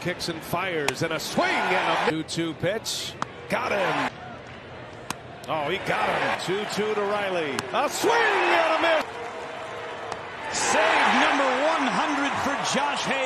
Kicks and fires and a swing and a 2-2 pitch. Got him. Oh, he got him. 2-2 to Riley. A swing and a miss. Save number 100 for Josh Hader.